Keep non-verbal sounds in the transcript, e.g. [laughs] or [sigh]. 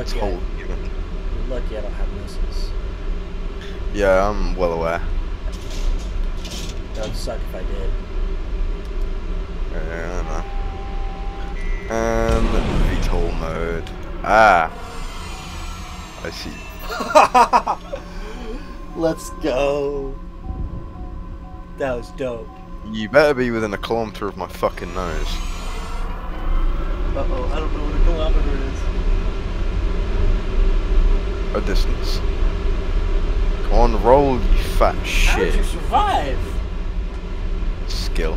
it's whole human. you're lucky I don't have missiles. Yeah, I'm well aware. That would suck if I did. Yeah, I know. And VTOL mode. Ah. I see. [laughs] Let's go. That was dope. You better be within a kilometer of my fucking nose. Uh oh, I don't know what a kilometer is. A distance. On, roll, you fat How did shit. you survive? Skill.